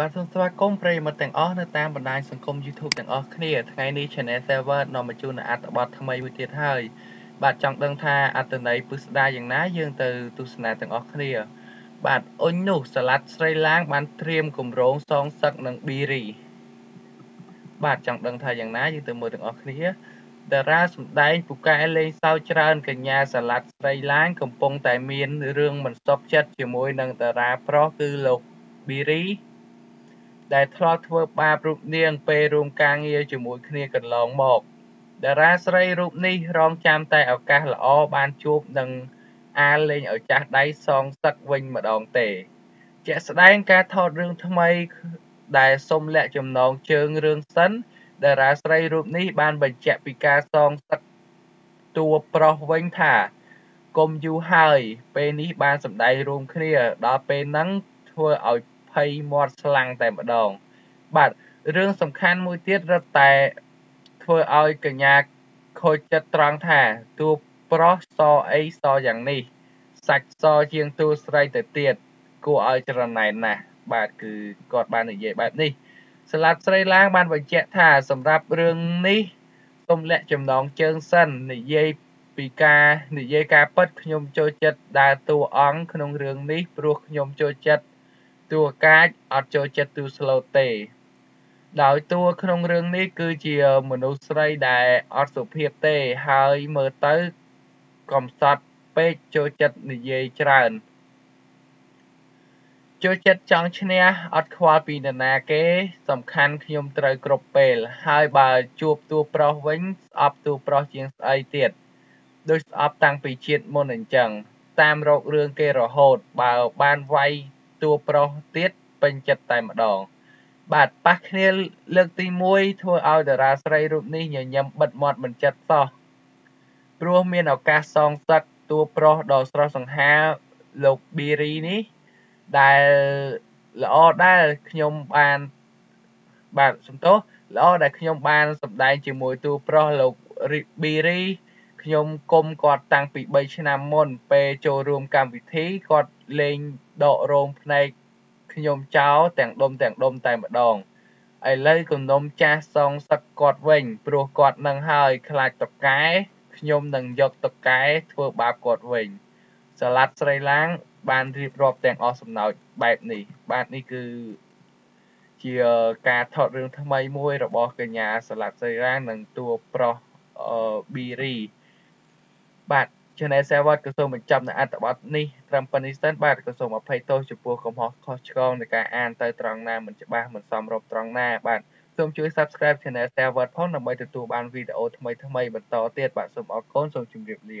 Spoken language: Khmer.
បាទសូមស្វាគមន៍ប្រិយមិត្តទាំងអស់នៅតាមបណ្ដាញសង្គម YouTube ទាំងអស់គ្នាថ្ងៃនេះ Channel Server នាំមកជូននូវអត្ថបទថ្មីមួយទៀតហើយបាទចង់ដឹងថាអត្ថន័យពិស្ដារយ៉ាងណាយើងទៅទស្សនាទាំងអស់គ្នា បាទអ៊ុញនោះសាឡាត់ស្រីឡាង បានត្រៀមគម្រោងសងសឹកនឹងប៊ីរីបាទចង់ដឹងថាយ៉ាងណាយើងទៅមើលទាំងអស់គ្នាតារាសម្ដែងពូកែលេងសើចច្រើនកញ្ញាសាឡាត់ស្រីឡាងកំពុងតែមានរឿងមិនសុខចិត្តជាមួយនឹងតារាប្រុសគឺលោកប៊ីរី ដែលធ្លាប់ធ្វើបាបរូបនាងពេលរួមការងារជាមួយគ្នាកន្លងមកតារាស្រីរូបនេះរងចាំតែឱកាសល្អបានជួបនឹងអាលលេងឲ្យចាស់ដៃសងសឹកវិញម្ដងទេ ជាក់ស្ដែងការថតរឿងថ្មីដែលសុំលាក់ចំណងជើងរឿងសិនតារាស្រីរូបនេះបានបញ្ជាក់ពីការសងសឹកតួប្រុសវិញថាកុំយូរហើយ ពេលនេះបានសម្ដែងរួមគ្នាដល់ពេលហ្នឹងធ្វើឲ្យ ភ័យមាត់ស្លាំងតែម្ដង បាទរឿងសំខាន់មួយទៀតរត់តែធ្វើឲ្យកញ្ញាខូចចិត្តត្រង់ថាតួប្រុសសអីសយ៉ាងនេះ សាច់សជាងតួស្រីទៅទៀតគួរឲ្យច្រណែនណាស់បាទគឺគាត់បាននិយាយបែបនេះស្លាប់ស្រីឡើងបានបញ្ជាក់ថាសម្រាប់រឿងនេះសូមលាក់ចំណងជើងសិននិយាយពីការនិយាយការពិតខ្ញុំចូលចិត្តដើរតួអង្គក្នុងរឿងនេះព្រោះខ្ញុំចូលចិត្ត តួកាចអត់ចូលចិត្តតួស្លូតទេ ដោយតួក្នុងរឿងនេះគឺជាមនុស្សស្រីដែលអត់សុភាពទេ ហើយមើលទៅកំសត់ពេកចូលចិត្តនិយាយច្រើនចូលចិត្តចង់ឈ្នះអត់ខ្វល់ពីនរណាគេ សំខាន់ខ្ញុំត្រូវគ្រប់ពេល ហើយបើជួបតួប្រុសវិញស្អប់តួប្រុសជាងស្អីទៀតដូចស្អប់តាំងពីជាតិមុនអញ្ចឹងតាមរករឿងគេរហូត បើបានវាយ តួប្រុសទៀតពេញចិត្តតែម្ដង បាទប៉ះគ្នាលើកទី1ធ្វើឲ្យតារាស្រីរូបនេះញញឹមបិទមាត់មិនចិត្តសោះព្រោះមានឱកាសសងសឹកតួប្រុសដ៏ស្រស់សង្ហាលោកប៊ីរីនេះ ដែលល្អដែលខ្ញុំបានបាទសំទោសល្អដែលខ្ញុំបានសម្ដែងជាមួយតួប្រុសលោកប៊ីរី ខ្ញុំគុំគាត់តាំងពី3ឆ្នាំមុន ពេលចូលរួមកម្មវិធីគាត់លេងដករោមភ្នែកខ្ញុំចោលទាំងដុំទាំងដុំតែម្ដងឥឡូវគំនុំចាស់សងសឹកគាត់វិញ ព្រោះគាត់នឹងហើយខ្លាចតកែខ្ញុំនឹងយកតកែធ្វើបាបគាត់វិញសាឡាត់ស្រីឡាង បានរៀបរាប់ទាំងអស់សំណោចបែបនេះ បាទនេះគឺជាការថតរឿងថ្មីមួយរបស់កញ្ញាសាឡាត់ស្រីឡាងនិងតួប្រុសប៊ីរី បាទ Channel Server ក៏សូមបញ្ចប់នៅអត្ថបទនេះត្រឹមប៉ុណ្្នេះសិនបាទក៏សូមអភ័យទោសចំពោះកំហុសខុសឆ្គងនៃការអានទៅត្រង់ណាមិនច្បាស់មិនសមរម្យត្រង់ណាបាទសូមជួយ Subscribe Channel Server ផងដើម្បីទទួលបានវីដេអូថ្មីៗបន្តទៀតបាទសូមអរគុណសូមជម្រាបលា